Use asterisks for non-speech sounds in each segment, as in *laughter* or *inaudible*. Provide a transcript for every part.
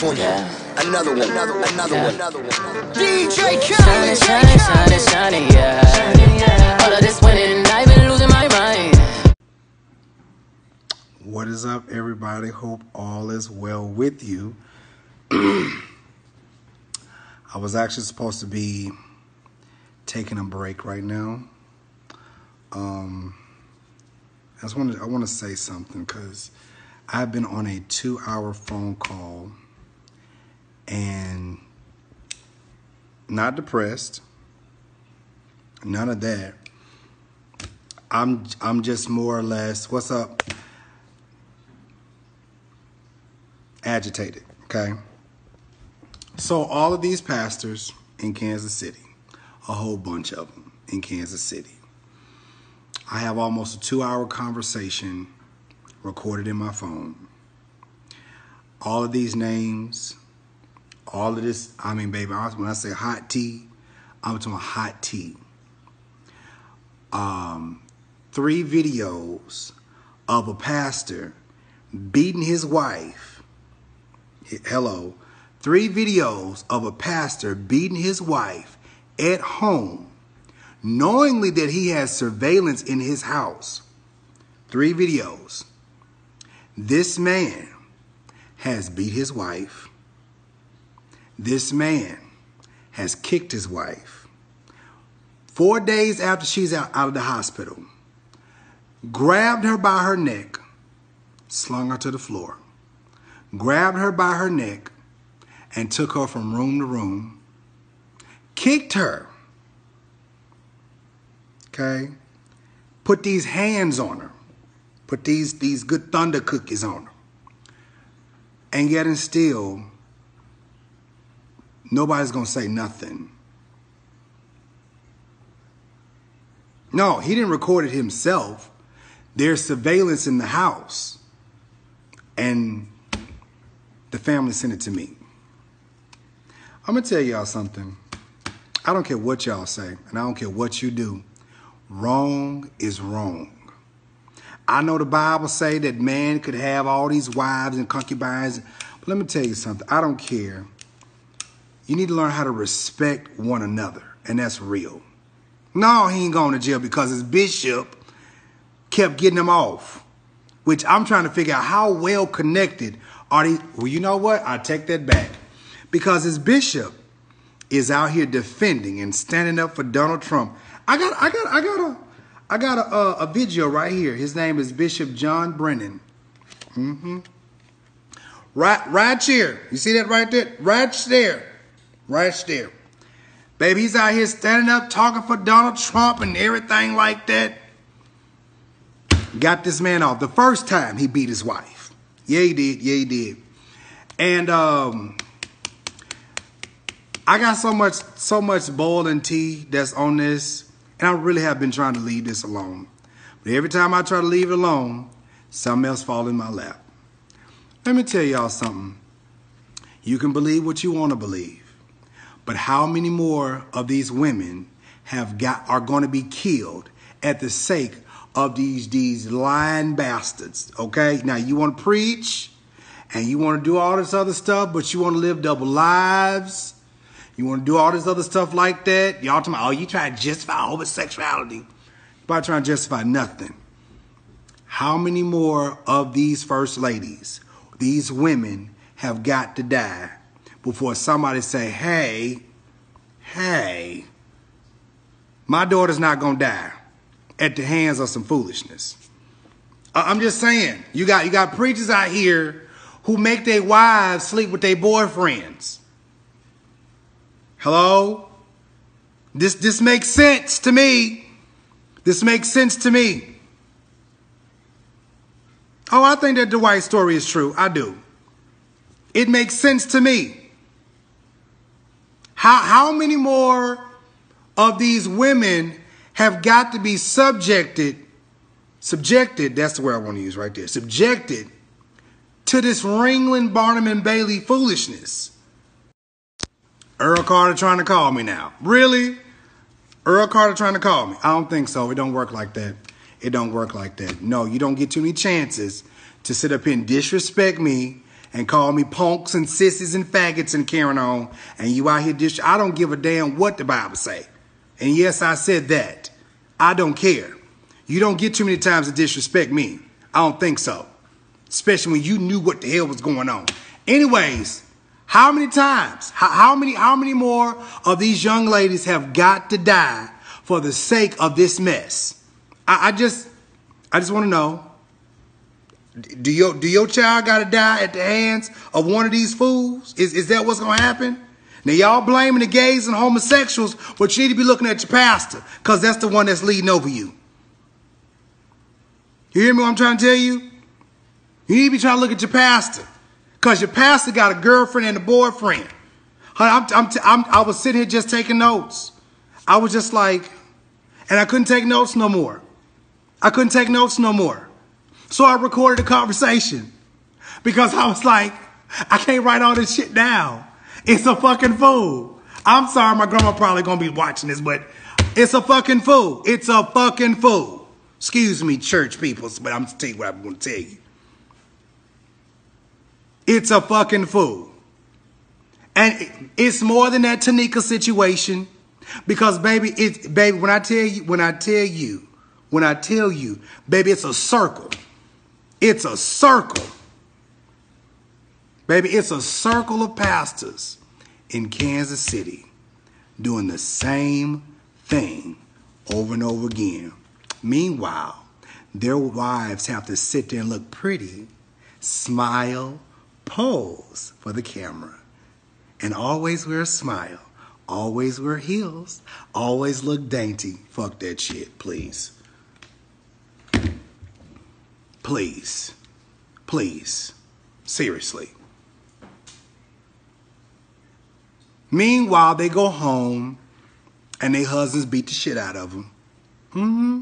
this one. Another one, another one, another one, another one. DJ Shining, Khaled. shining, shining, shining, yeah. All of this winning, I've been losing my mind. What is up, everybody? Hope all is well with you. *clears throat* I was actually supposed to be taking a break right now. Um, I just want to I want to say something because I've been on a two-hour phone call and not depressed, none of that. I'm I'm just more or less what's up agitated, okay? So all of these pastors in Kansas City, a whole bunch of them in Kansas City. I have almost a 2-hour conversation recorded in my phone. All of these names, all of this, I mean, baby, when I say hot tea, I'm talking hot tea. Um, three videos of a pastor beating his wife. Hello. Three videos of a pastor beating his wife at home, knowingly that he has surveillance in his house. Three videos. This man has beat his wife. This man has kicked his wife. Four days after she's out, out of the hospital, grabbed her by her neck, slung her to the floor, grabbed her by her neck, and took her from room to room, kicked her, okay, put these hands on her, put these, these good thunder cookies on her, and yet and still, nobody's gonna say nothing. No, he didn't record it himself. There's surveillance in the house. And the family sent it to me. I'm going to tell y'all something. I don't care what y'all say, and I don't care what you do. Wrong is wrong. I know the Bible say that man could have all these wives and concubines, but let me tell you something. I don't care. You need to learn how to respect one another, and that's real. No, he ain't going to jail because his bishop kept getting him off. Which I'm trying to figure out how well connected are these. Well, you know what? I take that back. Because his bishop is out here defending and standing up for Donald Trump. I got I got I got a I got a, a, a video right here. His name is Bishop John Brennan. Mm-hmm. Right right here. You see that right there? Right there. Right there. Baby, he's out here standing up talking for Donald Trump and everything like that. Got this man off the first time he beat his wife. Yeah, he did. Yeah, he did. And um, I got so much, so much boiling tea that's on this, and I really have been trying to leave this alone. But every time I try to leave it alone, something else fall in my lap. Let me tell y'all something. You can believe what you want to believe. But how many more of these women have got are going to be killed at the sake of these these lying bastards? Okay, now you want to preach and you want to do all this other stuff, but you want to live double lives. You want to do all this other stuff like that. Y'all talking about, oh, you trying to justify homosexuality. You're trying to justify nothing. How many more of these first ladies, these women, have got to die before somebody say, hey, hey, my daughter's not gonna die at the hands of some foolishness. I'm just saying, you got you got preachers out here who make their wives sleep with their boyfriends. Hello? This this makes sense to me. This makes sense to me. Oh, I think that Dwight story is true. I do. It makes sense to me. How how many more of these women have got to be subjected, subjected, that's the word I want to use right there, subjected to this Ringling, Barnum, and Bailey foolishness? Earl Carter trying to call me now. Really? Earl Carter trying to call me. I don't think so. It don't work like that. It don't work like that. No, you don't get too many chances to sit up here and disrespect me and call me punks and sissies and faggots and carrying on, and you out here dish. I don't give a damn what the Bible say. And yes, I said that. I don't care. You don't get too many times to disrespect me. I don't think so. Especially when you knew what the hell was going on. Anyways, how many times, how, how many, how many more of these young ladies have got to die for the sake of this mess? I, I just, I just want to know. Do your do your child gotta die at the hands of one of these fools? Is is that what's gonna happen? Now y'all blaming the gays and homosexuals, but you need to be looking at your pastor, because that's the one that's leading over you. You hear me what I'm trying to tell you? You need to be trying to look at your pastor. Because your pastor got a girlfriend and a boyfriend. I'm, I'm, I'm, i was sitting here just taking notes. I was just like, and I couldn't take notes no more. I couldn't take notes no more. So I recorded a conversation because I was like, I can't write all this shit down. It's a fucking fool. I'm sorry, my grandma probably gonna be watching this, but it's a fucking fool. It's a fucking fool. Excuse me, church people, but I'm gonna tell you what I'm gonna tell you. It's a fucking fool. And it's more than that Tanika situation. Because baby, it's baby, when I tell you, when I tell you, when I tell you, baby, it's a circle. It's a circle. Baby, it's a circle of pastors in Kansas City doing the same thing over and over again. Meanwhile, their wives have to sit there and look pretty, smile, pose for the camera, and always wear a smile, always wear heels, always look dainty. Fuck that shit, please. Please. Please. Seriously. Meanwhile, they go home and their husbands beat the shit out of them. Mm-hmm.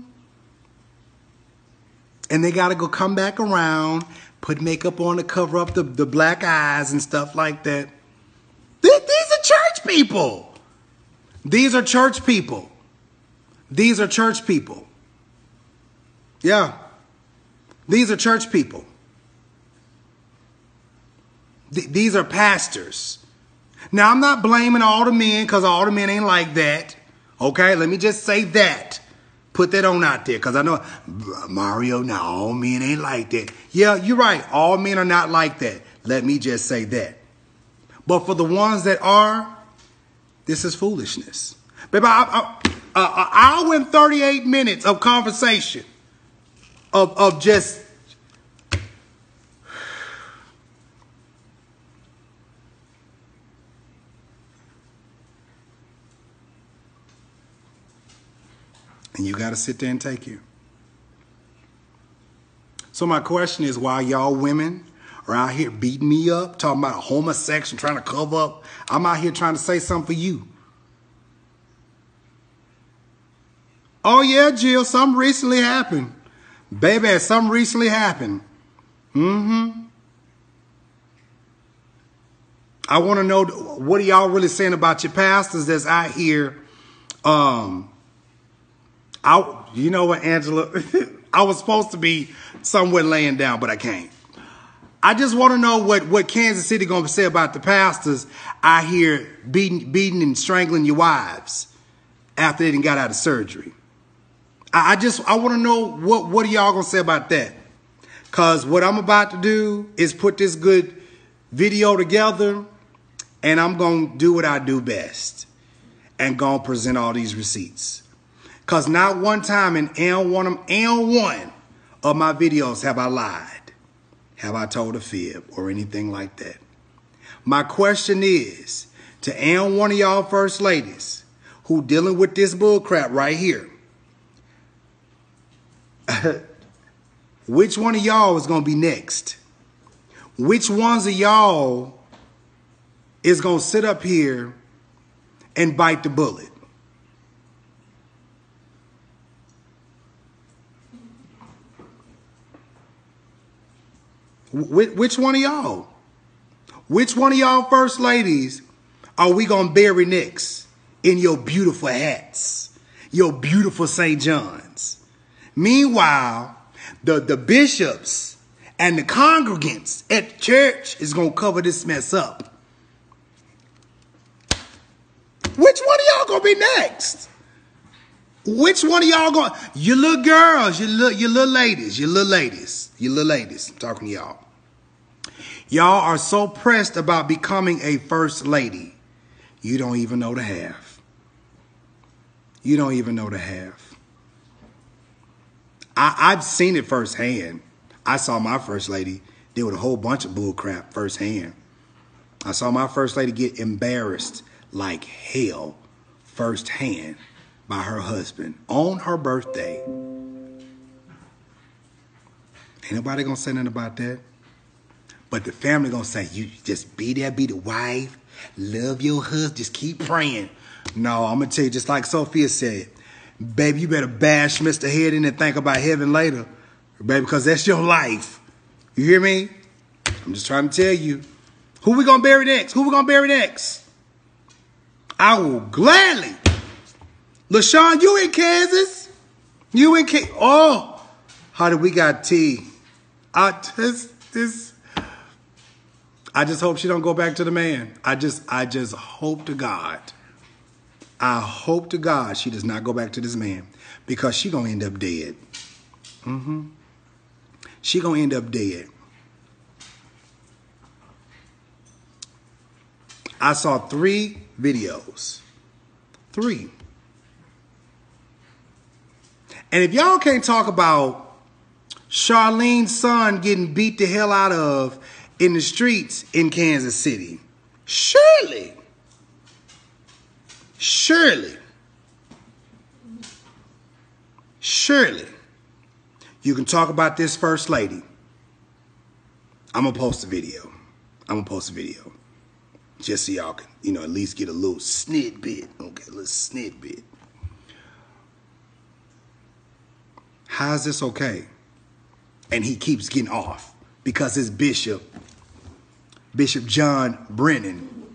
And they got to go come back around, put makeup on to cover up the, the black eyes and stuff like that. These are church people. These are church people. These are church people. Yeah. These are church people. Th- these are pastors. Now, I'm not blaming all the men because all the men ain't like that. Okay, let me just say that. Put that on out there because I know Mario, now all men ain't like that. Yeah, you're right. All men are not like that. Let me just say that. But for the ones that are, this is foolishness. Baby, I, I, uh, an hour and 38 minutes of conversation of, of just and you got to sit there and take it. So my question is, why y'all women are out here beating me up, talking about homosexual, trying to cover up, I'm out here trying to say something for you. Oh yeah, Jill, something recently happened. Baby, has something recently happened. Mm-hmm. I want to know what are y'all really saying about your pastors that's out here um, I, you know what, Angela? *laughs* I was supposed to be somewhere laying down, but I can't. I just want to know what, what Kansas City going to say about the pastors I hear beating, beating and strangling your wives after they didn't got out of surgery. I, I just, I want to know what, what are y'all to say about that? Cause what I'm about to do is put this good video together and I'm to do what I do best and to present all these receipts. Because not one time in L1, L1 of my videos have I lied, have I told a fib or anything like that. My question is to L one of y'all first ladies who dealing with this bullcrap right here. *laughs* Which one of y'all is going to be next? Which ones of y'all is going to sit up here and bite the bullet? Which one of y'all? Which one of y'all first ladies are we going to bury next in your beautiful hats, your beautiful St. John's? Meanwhile, the, the bishops And the congregants at church is going to cover this mess up. Which one of y'all going to be next? Which one of y'all going? You little girls, you little, you little ladies, you little ladies, you little ladies. I'm talking to y'all. Y'all are so pressed about becoming a first lady, you don't even know the half. You don't even know the half. I, I've seen it firsthand. I saw my first lady deal with a whole bunch of bull crap firsthand. I saw my first lady get embarrassed like hell firsthand by her husband on her birthday. Ain't nobody gonna say nothing about that. But the family gonna say, you just be there, be the wife, love your husband, just keep praying. No, I'm gonna tell you, just like Sophia said, baby, you better bash Mr. Head in and think about heaven later, baby, because that's your life. You hear me? I'm just trying to tell you. Who we gonna bury next? Who we gonna bury next? I will gladly. LaShawn, you in Kansas? You in Kansas? Oh, how did we got tea? I just this. I just hope she don't go back to the man. I just, I just hope to God. I hope to God she does not go back to this man because she gonna end up dead. Mm-hmm. She gonna end up dead. I saw three videos. Three. And if y'all can't talk about Charlene's son getting beat the hell out of in the streets in Kansas City, surely, surely, surely, you can talk about this first lady. I'm gonna post a video. I'm gonna post a video. Just so y'all can, you know, at least get a little snid bit. Okay, a little snid bit. How is this okay? And he keeps getting off because his bishop, Bishop John Brennan,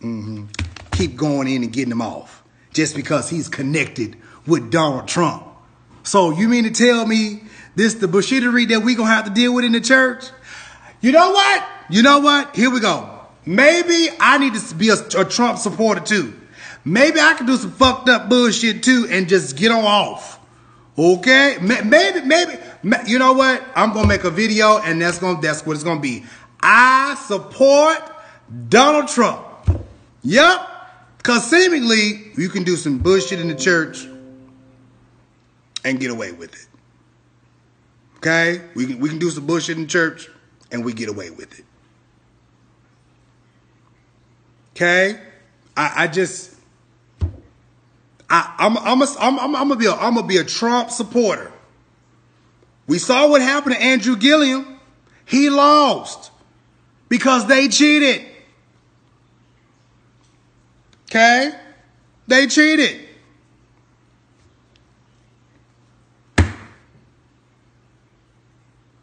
mm-hmm, keep going in and getting him off just because he's connected with Donald Trump. So you mean to tell me this the bullshittery that we gonna have to deal with in the church? You know what? You know what? Here we go. Maybe I need to be a, a Trump supporter too. Maybe I can do some fucked up bullshit too and just get on off. Okay? Maybe, maybe, you know what? I'm gonna make a video and that's gonna that's what it's gonna be. I support Donald Trump. Yep. Cause seemingly you can do some bullshit in the church and get away with it. Okay? We can we can do some bullshit in church and we get away with it. Okay? I, I just I, I'm, I'm, a, I'm, I'm, I'm, gonna be a, I'm gonna be a Trump supporter. We saw what happened to Andrew Gillum. He lost because they cheated. Okay? They cheated.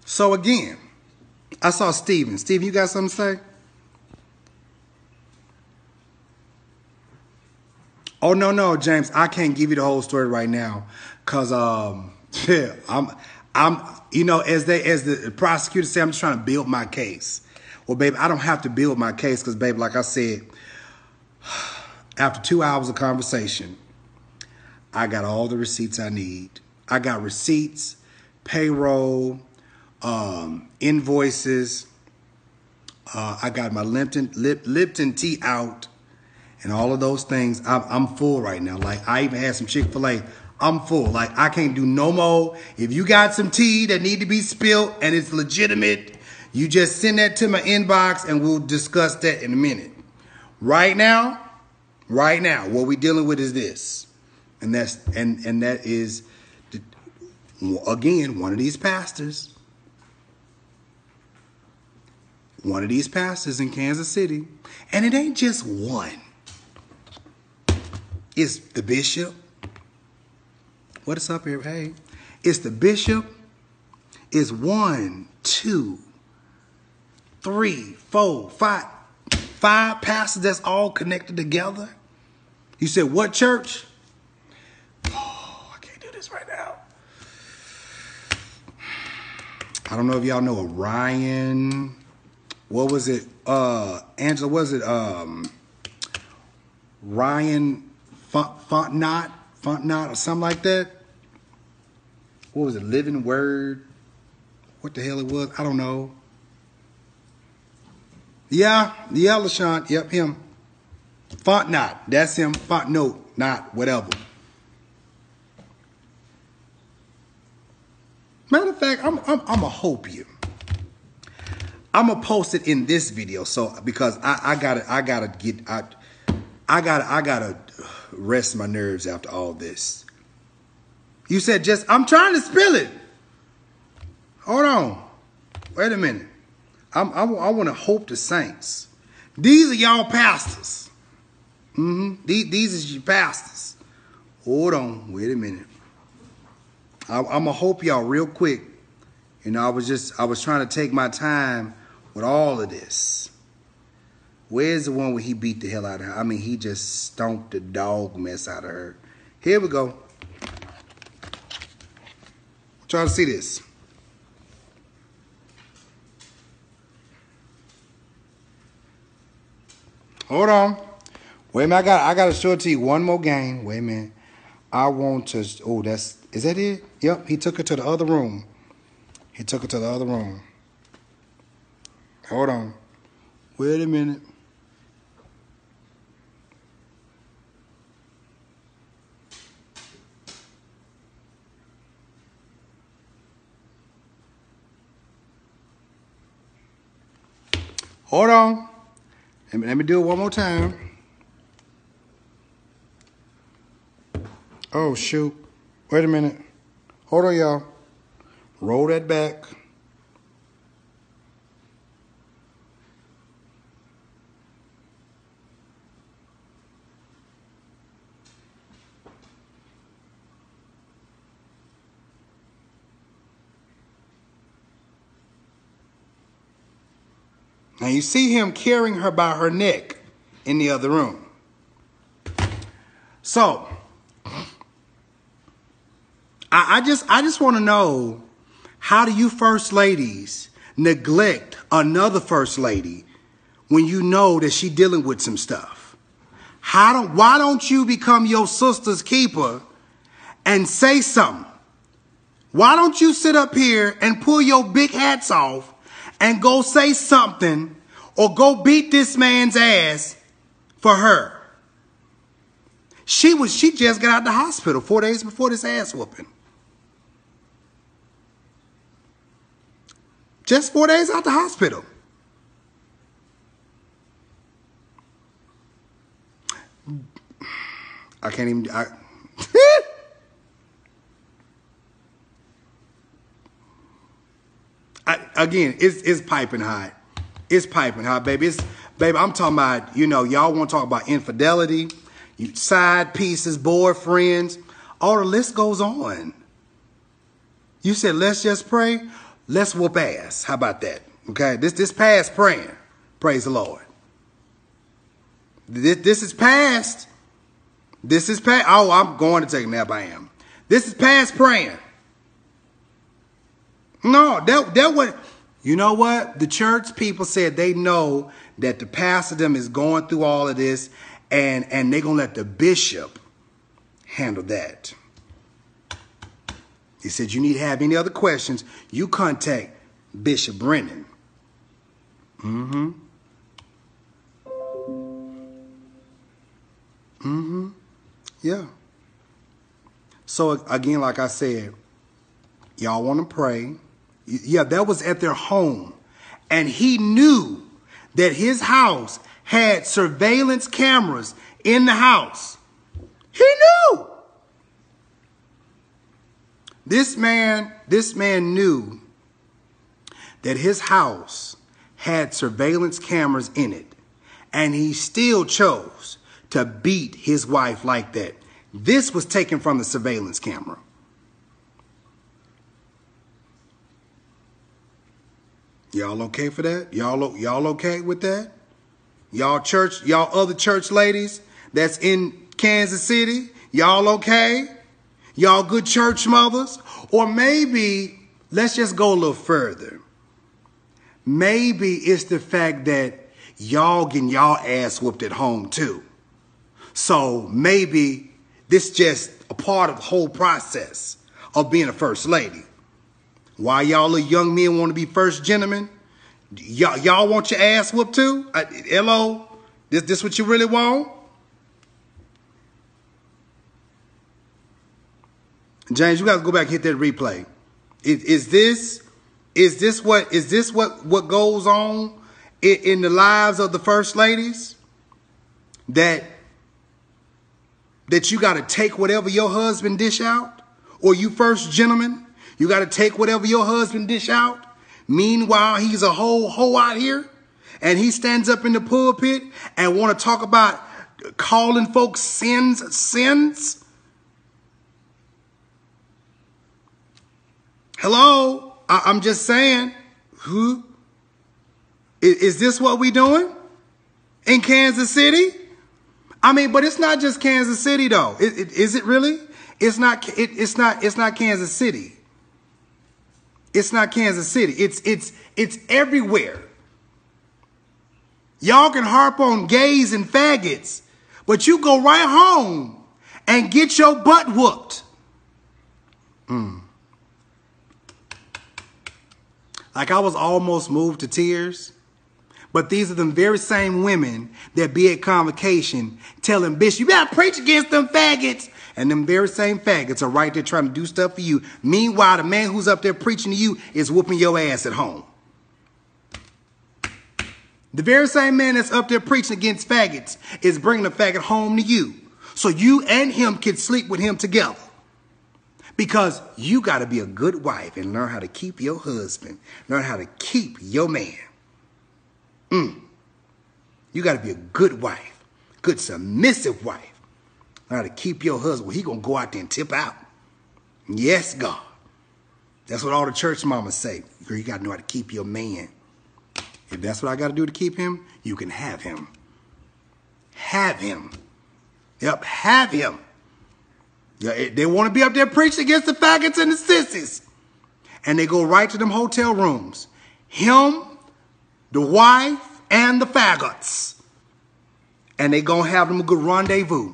So again, I saw Steven. Steven, you got something to say? Oh no, no, James, I can't give you the whole story right now, cause um, *laughs* yeah, I'm, I'm, you know, as they, as the prosecutor say, I'm just trying to build my case. Well, babe, I don't have to build my case, cause babe, like I said, after two hours of conversation, I got all the receipts I need. I got receipts, payroll, um, invoices. Uh, I got my Lipton, Lip, Lipton tea out and all of those things, I'm, I'm full right now. Like I even had some Chick Fil A. I'm full. Like I can't do no more. If you got some tea that need to be spilled and it's legitimate, you just send that to my inbox and we'll discuss that in a minute. Right now, right now, what we're dealing with is this, and that's and and that is, again, one of these pastors. One of these pastors in Kansas City, and it ain't just one it's the bishop. What is up here? Hey, it's the bishop. It's one, two, three, four, five, five pastors that's all connected together. You said what church? Oh, I can't do this right now. I don't know if y'all know Orion. What was it? Uh, Angela, was it um, Ryan Font Fontnot, Fontnot, or something like that? What was it? Living Word. What the hell it was? I don't know. Yeah, yeah, LaShawn. Yep, him. Font not. That's him. Fontnote. Not whatever. Matter of fact, I'm I'm I'm a hope you. I'm gonna post it in this video, so because I I gotta I gotta get I I gotta I gotta rest my nerves after all this. You said just I'm trying to spill it. Hold on, wait a minute. I'm, I, I want to hope the saints. These are y'all pastors. Mm-hmm. These, these is your pastors. Hold on, wait a minute. I, I'm gonna hope y'all real quick. You know, I was just I was trying to take my time with all of this. Where's the one where he beat the hell out of her? I mean, he just stomped the dog mess out of her. Here we go. Try to see this. Hold on. Wait a minute, I got I gotta show it to you one more game. Wait a minute. I want to oh that's is that it? Yep, he took her to the other room. He took her to the other room. Hold on. Wait a minute. Hold on. Let me, let me do it one more time. Oh, shoot. Wait a minute. Hold on, y'all. Roll that back. Now you see him carrying her by her neck in the other room. So I, I just I just want to know how do you first ladies neglect another first lady when you know that she dealing with some stuff? How don't why don't you become your sister's keeper and say something? Why don't you sit up here and pull your big hats off and go say something or go beat this man's ass for her? She was she just got out of the hospital four days before this ass whooping. Just four days out the hospital. I can't even. I, *laughs* I, again, it's it's piping hot. It's piping hot, baby. It's baby. I'm talking about. You know, y'all want to talk about infidelity, you side pieces, boyfriends. All the list goes on. You said let's just pray. Let's whoop ass. How about that? Okay, this this past praying. Praise the Lord. This this is past. This is past. Oh, I'm going to take a nap. I am. This is past praying. No, that that what you know what? The church people said they know that the pastor them is going through all of this and and they're gonna let the bishop handle that. He said, You need to have any other questions, you contact Bishop Brennan. Mm-hmm. Mm-hmm. Yeah. So again, like I said, y'all want to pray. Yeah, that was at their home. And he knew that his house had surveillance cameras in the house. He knew. This man, this man knew that his house had surveillance cameras in it, and he still chose to beat his wife like that. This was taken from the surveillance camera. Y'all okay for that? Y'all y'all okay with that? Y'all church, y'all other church ladies that's in Kansas City, y'all okay? Y'all good church mothers? Or maybe let's just go a little further. Maybe it's the fact that y'all getting y'all ass whooped at home too. So maybe this just a part of the whole process of being a first lady. Why y'all little young men want to be first gentlemen? Y'all, y'all want your ass whooped too? Uh, hello? This, this what you really want? James, you got to go back and hit that replay. Is, is this is this what is this what what goes on in, in the lives of the first ladies? That that you got to take whatever your husband dish out, or you first gentlemen, you got to take whatever your husband dish out. Meanwhile, he's a whole hoe out here, and he stands up in the pulpit and want to talk about calling folks sins sins. Hello, I- am just saying. Who is, is this? What we doing in Kansas City? I mean, but it's not just Kansas City though. Is it really? It's not. It, it's not. It's not Kansas City. It's not Kansas City. It's it's it's everywhere. Y'all can harp on gays and faggots, but you go right home and get your butt whooped. Mm. Like I was almost moved to tears. But these are the very same women that be at convocation telling bitch, you better preach against them faggots. And them very same faggots are right there trying to do stuff for you. Meanwhile, the man who's up there preaching to you is whooping your ass at home. The very same man that's up there preaching against faggots is bringing a faggot home to you. So you and him can sleep with him together. Because you got to be a good wife and learn how to keep your husband, learn how to keep your man. Mm. You got to be a good wife, good submissive wife. How to keep your husband. He going to go out there and tip out. Yes, God. That's what all the church mamas say. Girl, you got to know how to keep your man. If that's what I got to do to keep him, you can have him. Have him. Yep, have him. Yeah, they want to be up there preaching against the faggots and the sissies. And they go right to them hotel rooms. Him, the wife, and the faggots. And they gonna have them a good rendezvous.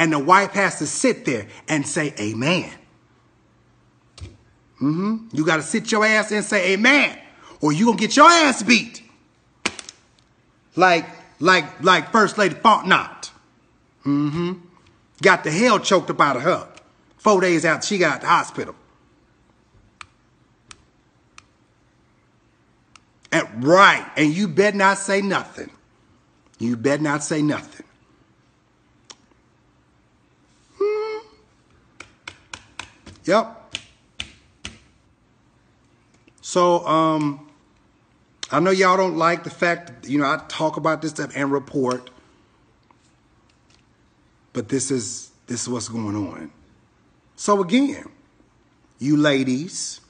And the wife has to sit there and say amen. Mm-hmm. You gotta sit your ass and say amen. Or you gonna get your ass beat. Like, like, like First Lady Fontenot. Mm-hmm. Got the hell choked up out of her. Four days after she got out the hospital. And right, and you better not say nothing. You better not say nothing. Yep. So, um, I know y'all don't like the fact that, you know, I talk about this stuff and report, but this is this is what's going on. So again, you ladies,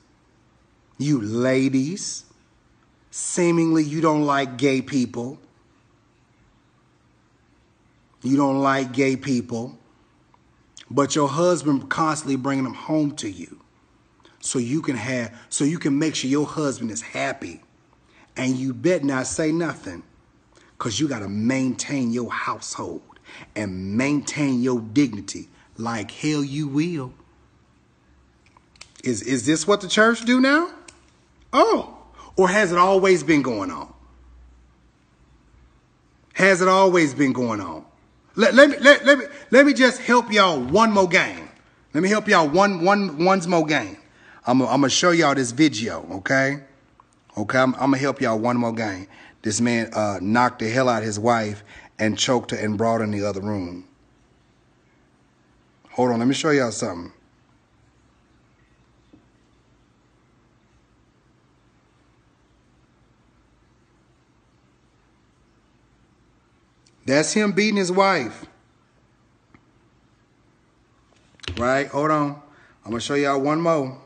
you ladies, seemingly you don't like gay people. You don't like gay people, but your husband constantly bringing them home to you. So you can have so you can make sure your husband is happy. And you bet not say nothing cuz you got to maintain your household and maintain your dignity like hell you will. Is is this what the church do now? Oh, or has it always been going on? Has it always been going on? Let, let, me, let, let, me, let me just help y'all one more game. Let me help y'all one, one, one's more game. I'm, going to show y'all this video, okay? Okay, I'm, I'm going to help y'all one more game. This man uh, knocked the hell out his wife and choked her and brought her in the other room. Hold on, let me show y'all something. That's him beating his wife. Right? Hold on. I'm going to show y'all one more.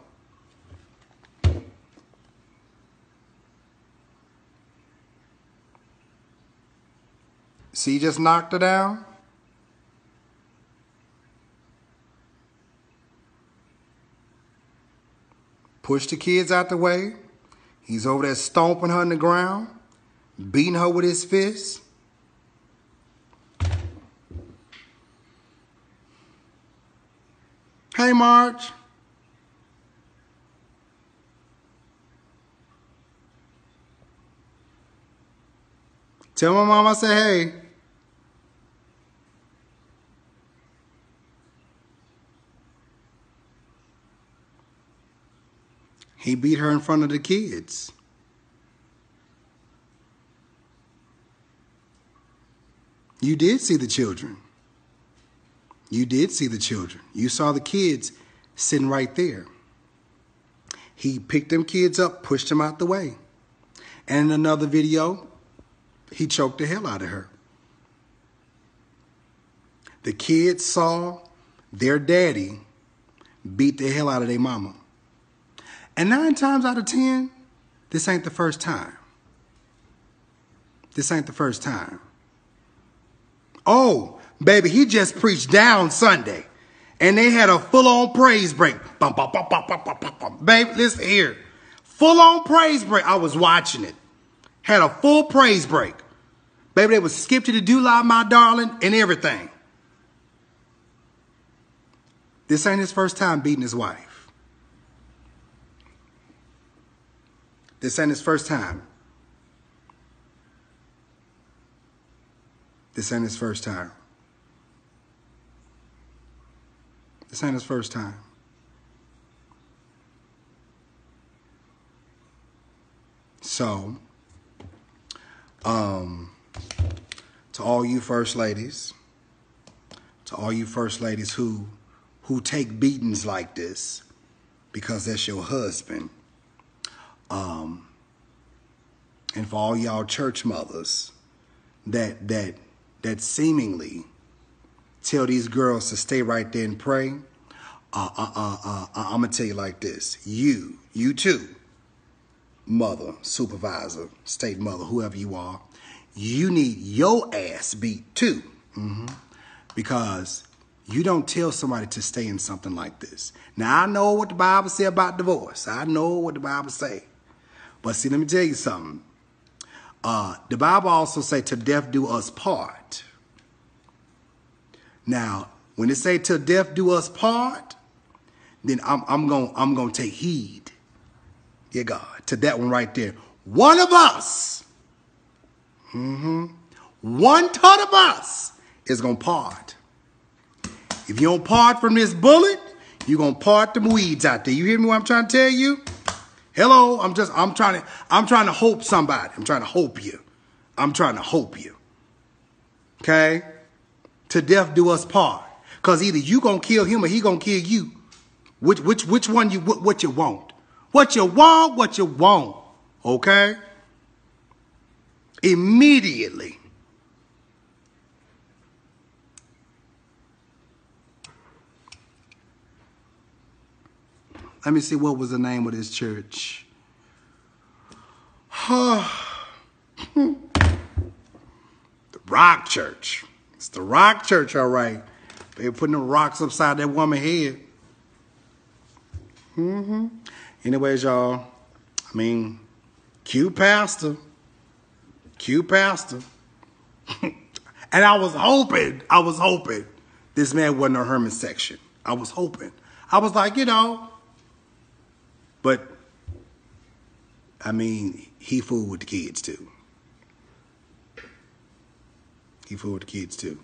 See, he just knocked her down? pushed the kids out the way. He's over there stomping her in the ground, beating her with his fists. Hey, Marge. Tell my mom I say hey. He beat her in front of the kids. You did see the children. You did see the children. You saw the kids sitting right there. He picked them kids up, pushed them out the way. And in another video, he choked the hell out of her. The kids saw their daddy beat the hell out of their mama. And nine times out of ten, this ain't the first time. This ain't the first time. Oh, baby, he just preached down Sunday. And they had a full on praise break. Bum, bum, bum, bum, bum, bum, bum, bum. Baby, listen here. Full on praise break. I was watching it. Had a full praise break. Baby, they would skip to the do lie, my darling, and everything. This ain't his first time beating his wife. This ain't his first time. This ain't his first time. This ain't his first time. So, um, to all you first ladies, to all you first ladies who who take beatings like this because that's your husband. Um, and for all y'all church mothers that that that seemingly tell these girls to stay right there and pray, uh, uh, uh, uh, I'm gonna tell you like this: you, you too, mother, supervisor, state mother, whoever you are, you need your ass beat too, mm-hmm. because you don't tell somebody to stay in something like this. Now I know what the Bible say about divorce. I know what the Bible say. But see, let me tell you something. Uh, the Bible also say to death do us part. Now, when it say till death do us part, then I'm, I'm going I'm gonna take heed. Yeah, God, to that one right there. One of us, mm-hmm, one ton of us is gonna part. If you don't part from this bullet, you're gonna part them weeds out there. You hear me what I'm trying to tell you? Hello, I'm just I'm trying to I'm trying to hope somebody. I'm trying to hope you. I'm trying to hope you. Okay? To death do us part. Cause either you gonna kill him or he gonna kill you. Which which which one you what, what you want? What you want, what you want. Okay? Immediately. Let me see what was the name of this church. *sighs* the Rock Church. It's the Rock Church, all right. They putting the rocks upside that woman's head. Mm-hmm. Anyways, y'all, I mean, cute pastor. Cute pastor. *laughs* and I was hoping, I was hoping this man wasn't a Herman section. I was hoping. I was like, you know, but I mean, he fooled with the kids too. He fooled the kids too.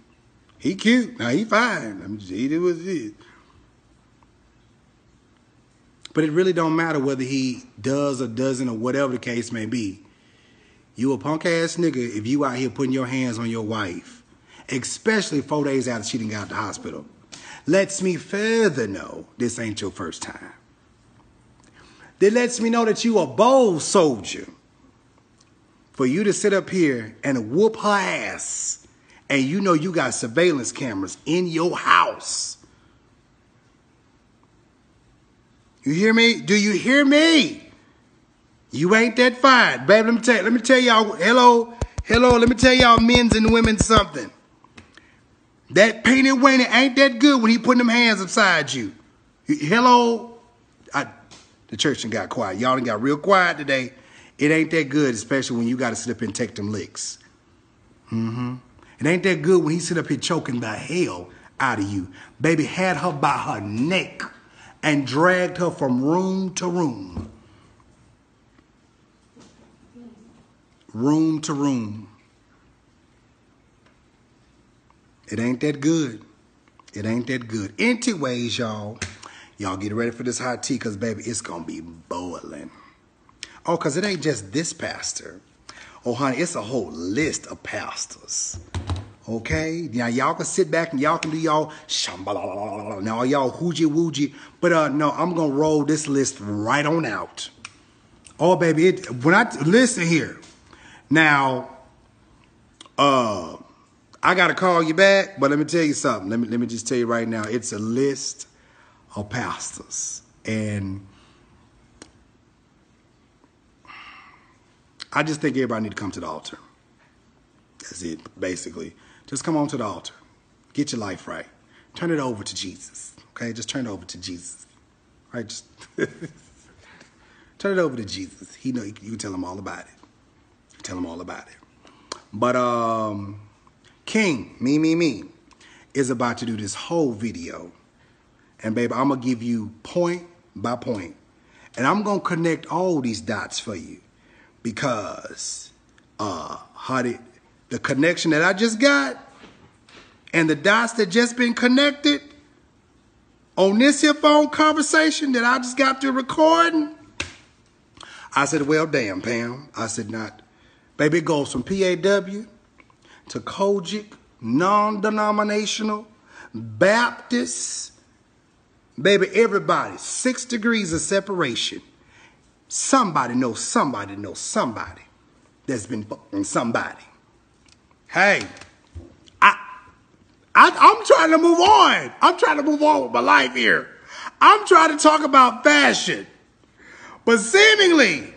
He cute. Now he fine. I mean, he did what he But it really don't matter whether he does or doesn't or whatever the case may be. You a punk ass nigga if you out here putting your hands on your wife, especially four days after she didn't get out the hospital. Lets me further know this ain't your first time that lets me know that you a bold soldier. For you to sit up here and whoop her ass, and you know you got surveillance cameras in your house. You hear me? Do you hear me? You ain't that fine. Babe, let me tell let me tell y'all, hello, hello, let me tell y'all men's and women something. That painted Wayne ain't that good when he putting them hands upside you. Hello? I, The church done got quiet. Y'all done got real quiet today. It ain't that good, especially when you got to sit up and take them licks. Mm-hmm. It ain't that good when he sit up here choking the hell out of you. Baby had her by her neck and dragged her from room to room. Room to room. It ain't that good. It ain't that good. Anyways, y'all, y'all get ready for this hot tea because, baby, it's going to be boiling. Oh, because it ain't just this pastor. Oh, honey, it's a whole list of pastors. Okay? Now, y'all can sit back and y'all can do y'all shambala. Now, y'all hoogie woogie. But uh, no, I'm to roll this list right on out. Oh, baby, it, when I, listen here. Now, uh, I got to call you back, but let me tell you something. Let me, let me just tell you right now. It's a list of pastors. And I just think everybody need to come to the altar. That's it, basically. Just come on to the altar. Get your life right. Turn it over to Jesus. Okay? Just turn it over to Jesus. Right? Just *laughs* turn it over to Jesus. He know you can tell him all about it. Tell him all about it. But um King, me, me, me, is about to do this whole video. And baby, I'm gonna give you point by point. And I'm gonna connect all these dots for you because uh how did the connection that I just got and the dots that just been connected on this here phone conversation that I just got to recording. I said, well, damn, Pam. I said, not. Baby, it goes from PAW to COGIC, non-denominational, Baptist. Baby, everybody, six degrees of separation. Somebody knows somebody knows somebody that's been fucking somebody. Hey, I, I, I'm trying to move on. I'm trying to move on with my life here. I'm trying to talk about fashion. But seemingly,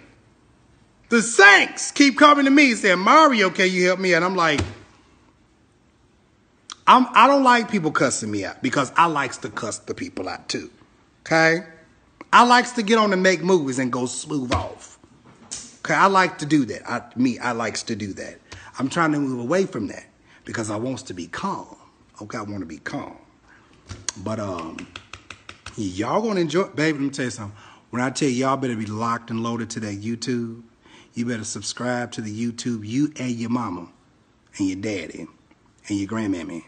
the saints keep coming to me saying, Mario, can you help me? And I'm like, I'm, I don't like people cussing me out because I likes to cuss the people out too. Okay? I likes to get on and make movies and go smooth off. Okay, I like to do that. I, me, I likes to do that. I'm trying to move away from that because I wants to be calm. Okay, I want to be calm. But um, y'all gonna enjoy, baby. Let me tell you something. When I tell y'all better be locked and loaded to that YouTube, you better subscribe to the YouTube. You and your mama, and your daddy, and your grandmammy,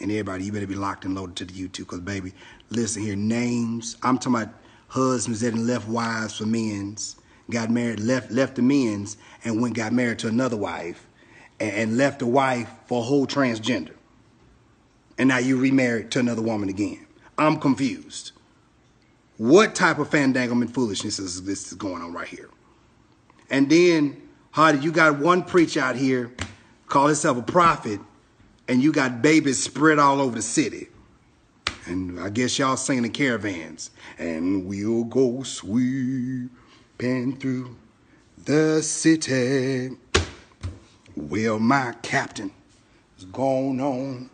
and everybody. You better be locked and loaded to the YouTube, because baby, listen here. Names. I'm talking about husbands that left wives for men's, got married, left left the men's, and went got married to another wife, and, left a wife for a whole transgender. And now you remarried to another woman again. I'm confused. What type of fandanglement foolishness is this going on right here? And then, Hardy, you got one preacher out here, call himself a prophet, and you got babies spread all over the city. And I guess y'all singing in caravans. And we'll go sweeping through the city. Well, my captain is gone on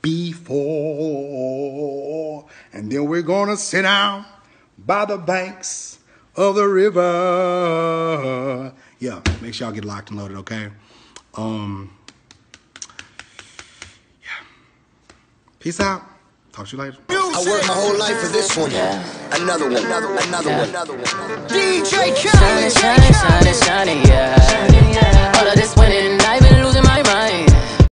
before. And then we're gonna sit down by the banks of the river. Yeah, make sure y'all get locked and loaded, okay? Um, yeah. Peace out. Talk to you later. I worked my whole life for this one. Yeah. Another one, another one, another yeah. one, another one. DJ Khaled, shining, shining, shining, shining, yeah. All of this winning, life.